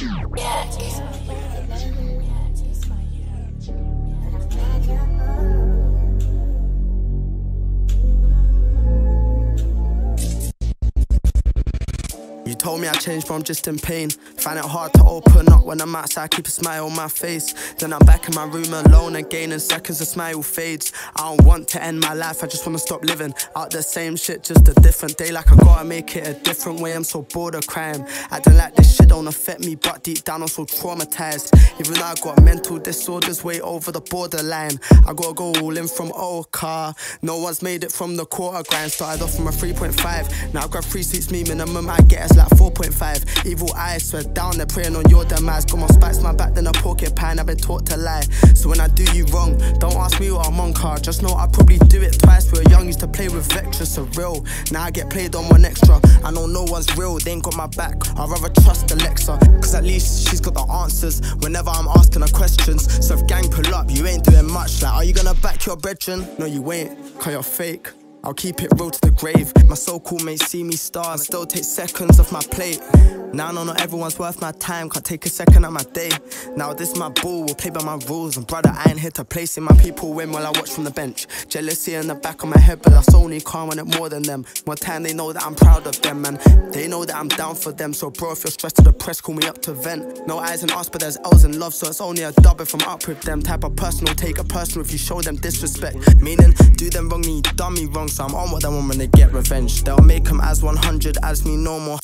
Yes. You told me I changed, I'm just in pain. Find it hard to open up when I'm outside, keep a smile on my face. Then I'm back in my room alone again, in seconds the smile fades. I don't want to end my life, I just wanna stop living. Out the same shit, just a different day. Like I gotta make it a different way. I'm so bored of crime. Acting like this shit don't affect me, but deep down I'm so traumatized. Even though I got mental disorders way over the borderline. I gotta go all in from old car. No one's made it from the quarter grind. Started off from a 3.5. Now I grab three seats, me minimum. I get as like 4.5. Evil eyes swear down, they're praying on your demise. Got more spikes my back than a porcupine. I've been taught to lie. So when I do you wrong, don't ask me what I'm on car. Just know I probably do it twice. We were young, used to play with Vectra, surreal. Now I get played on one extra. I know no one's real, they ain't got my back. I'd rather trust Alexa, cause at least she's got the answers whenever I'm asking her questions. So if gang pull up, you ain't doing much. Like, are you gonna back your brethren? No, you ain't, cause you're fake. I'll keep it real to the grave. My so-called mates see me star and still take seconds off my plate. Now I know not everyone's worth my time, can't take a second out my day. Now this my ball, will play by my rules. And brother, I ain't here to play, see my people win while I watch from the bench. Jealousy in the back of my head, but that's only calm when it more than them. One time they know that I'm proud of them, man. They know that I'm down for them. So bro, if you're stressed to the press, call me up to vent. No eyes in us, but there's L's in love, so it's only a dub if I'm up with them. Type of personal, take a personal if you show them disrespect. Meaning, do them wrong, me done me wrong, so I'm on what they want when they get revenge. They'll make them as 100 as me no more.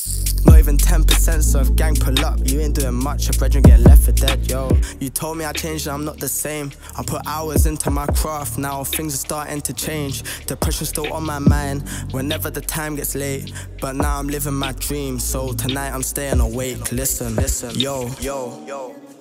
Not even 10%, so if gang pull up, you ain't doing much. If brethren get left for dead, yo. You told me I changed and I'm not the same. I put hours into my craft, now things are starting to change. Depression's still on my mind whenever the time gets late. But now I'm living my dream, so tonight I'm staying awake. Listen, listen, yo, yo, yo.